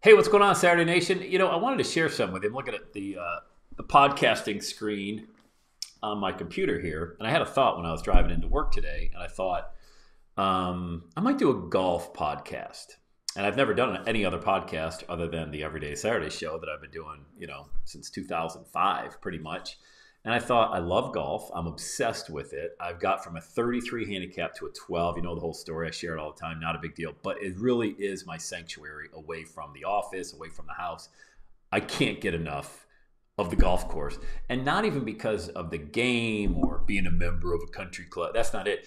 Hey, what's going on, Saturday Nation? You know, I wanted to share something with you. I'm looking at the uh, the podcasting screen on my computer here, and I had a thought when I was driving into work today, and I thought um, I might do a golf podcast. And I've never done any other podcast other than the Everyday Saturday show that I've been doing, you know, since 2005, pretty much. And I thought, I love golf. I'm obsessed with it. I've got from a 33 handicap to a 12. You know the whole story. I share it all the time. Not a big deal. But it really is my sanctuary away from the office, away from the house. I can't get enough of the golf course. And not even because of the game or being a member of a country club. That's not it.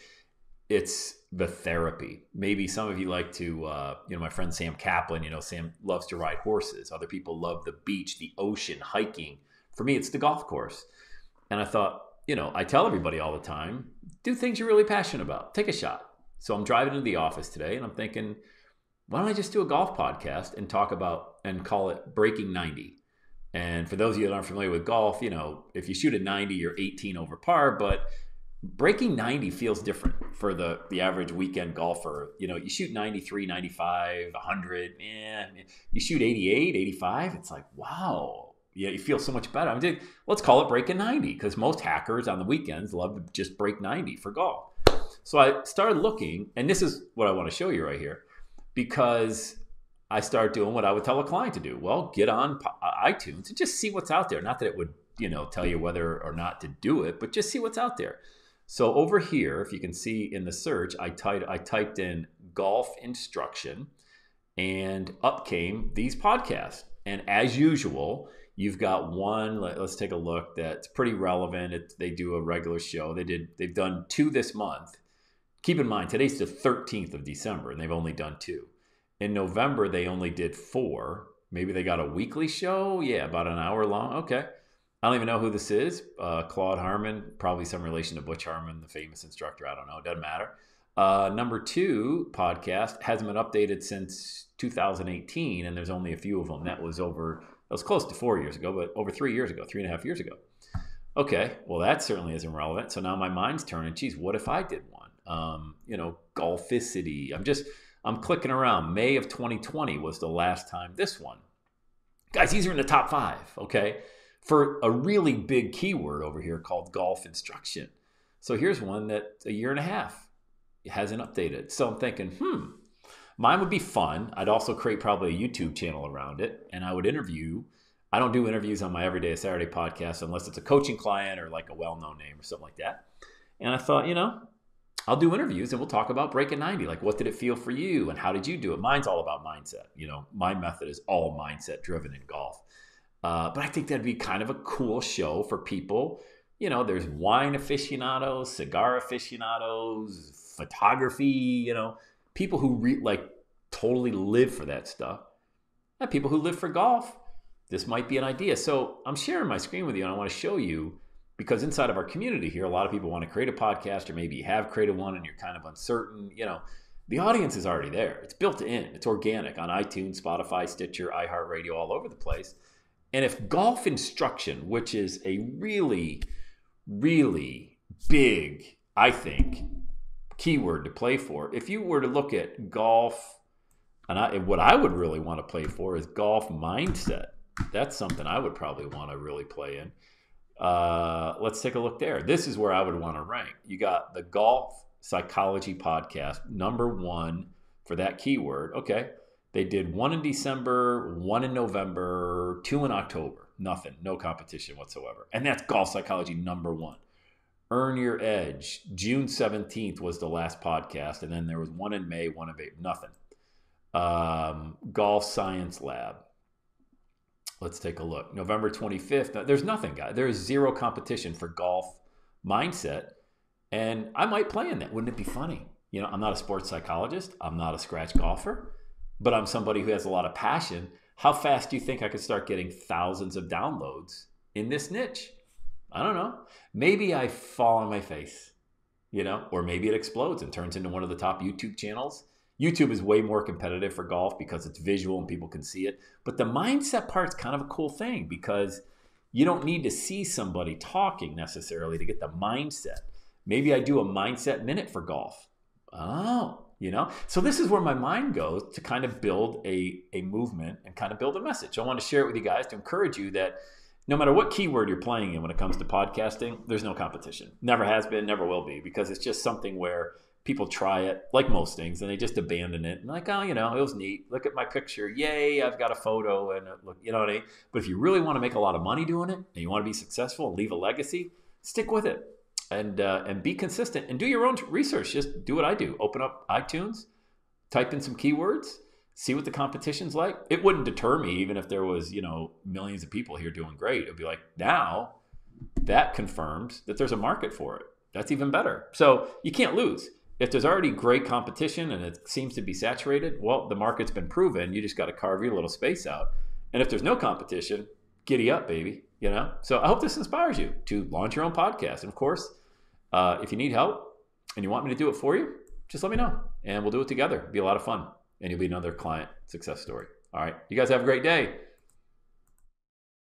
It's the therapy. Maybe some of you like to, uh, you know, my friend Sam Kaplan, you know, Sam loves to ride horses. Other people love the beach, the ocean, hiking. For me, it's the golf course. And I thought, you know, I tell everybody all the time, do things you're really passionate about. Take a shot. So I'm driving to the office today and I'm thinking, why don't I just do a golf podcast and talk about and call it Breaking 90? And for those of you that aren't familiar with golf, you know, if you shoot a 90, you're 18 over par, but breaking 90 feels different for the the average weekend golfer. You know, you shoot 93, 95, 100, man, you shoot 88, 85, it's like, wow, yeah, you feel so much better. I mean, let's call it breaking 90 because most hackers on the weekends love to just break 90 for golf. So I started looking, and this is what I want to show you right here because I started doing what I would tell a client to do. Well, get on uh, iTunes and just see what's out there. Not that it would, you know, tell you whether or not to do it, but just see what's out there. So over here, if you can see in the search, I typed I typed in golf instruction, and up came these podcasts. And as usual, You've got one. Let, us take a look. That's pretty relevant. It, they do a regular show. They did. They've done two this month. Keep in mind today's the 13th of December, and they've only done two. In November, they only did four. Maybe they got a weekly show. Yeah, about an hour long. Okay. I don't even know who this is. Uh, Claude Harmon, probably some relation to Butch Harmon, the famous instructor. I don't know. It doesn't matter. Uh, number two podcast hasn't been updated since 2018, and there's only a few of them. That was over that was close to four years ago, but over three years ago, three and a half years ago. Okay, well, that certainly isn't relevant. So now my mind's turning. Geez, what if I did one? Um, you know, golficity. I'm just, I'm clicking around. May of 2020 was the last time this one. Guys, these are in the top five, okay? For a really big keyword over here called golf instruction. So here's one that a year and a half hasn't updated. So I'm thinking, hmm, Mine would be fun. I'd also create probably a YouTube channel around it, and I would interview. I don't do interviews on my Everyday Saturday podcast unless it's a coaching client or like a well-known name or something like that. And I thought, you know, I'll do interviews and we'll talk about breaking 90. Like, what did it feel for you and how did you do it? Mine's all about mindset. You know, my method is all mindset driven in golf. Uh, but I think that'd be kind of a cool show for people. You know, there's wine aficionados, cigar aficionados, photography, you know, people who re- like totally live for that stuff, and people who live for golf. This might be an idea. So I'm sharing my screen with you, and I want to show you because inside of our community here, a lot of people want to create a podcast, or maybe you have created one and you're kind of uncertain. You know, the audience is already there. It's built in. It's organic on iTunes, Spotify, Stitcher, iHeartRadio, all over the place. And if golf instruction, which is a really, really big, I think, keyword to play for. If you were to look at golf, and I, what I would really want to play for is golf mindset. That's something I would probably want to really play in. Uh, let's take a look there. This is where I would want to rank. You got the golf psychology podcast, number one for that keyword. Okay. They did one in December, one in November, two in October. Nothing, no competition whatsoever. And that's golf psychology number one. Earn Your Edge. June 17th was the last podcast. And then there was one in May, one of eight, nothing. Um, Golf Science Lab. Let's take a look. November 25th. There's nothing, guys. There is zero competition for golf mindset. And I might play in that. Wouldn't it be funny? You know, I'm not a sports psychologist. I'm not a scratch golfer, but I'm somebody who has a lot of passion. How fast do you think I could start getting thousands of downloads in this niche? I don't know. Maybe I fall on my face, you know, or maybe it explodes and turns into one of the top YouTube channels. YouTube is way more competitive for golf because it's visual and people can see it. But the mindset part's kind of a cool thing because you don't need to see somebody talking necessarily to get the mindset. Maybe I do a mindset minute for golf. Oh, you know so this is where my mind goes to kind of build a, a movement and kind of build a message i want to share it with you guys to encourage you that no matter what keyword you're playing in when it comes to podcasting there's no competition. Never has been never will be because it's just something where people try it like most things and they just abandon it. And like oh you know it was neat. Look at my picture. Yay i've got a photo and look you know what i mean? But if you really want to make a lot of money doing it and you want to be successful and leave a legacy stick with it. And uh, and be consistent and do your own research. Just do what i do. Open up itunes type in some keywords see what the competition's like it wouldn't deter me even if there was you know millions of people here doing great it'd be like now that confirms that there's a market for it that's even better so you can't lose if there's already great competition and it seems to be saturated, well, the market's been proven. You just got to carve your little space out. And if there's no competition, giddy up, baby. You know. So I hope this inspires you to launch your own podcast. And of course, uh, if you need help and you want me to do it for you, just let me know, and we'll do it together. It'll be a lot of fun, and you'll be another client success story. All right. You guys have a great day.